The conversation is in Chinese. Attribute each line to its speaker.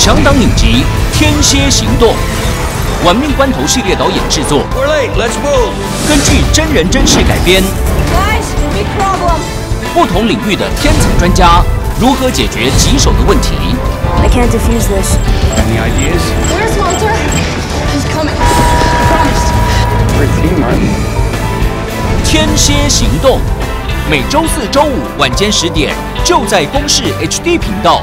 Speaker 1: 强档影集《天蝎行动》，玩命关头系列导演制作。
Speaker 2: We're late, let's move。
Speaker 1: 根据真人真事改编。
Speaker 3: Guys, big problem.
Speaker 1: 不同领域的天才专家如何解决棘手的问题
Speaker 3: ？I can't defuse this.
Speaker 2: Any ideas?
Speaker 3: Where's Walter? He's coming. Promise.
Speaker 2: Team,
Speaker 1: 天蝎行动，每周四周五晚间十点，就在公视 HD 频道。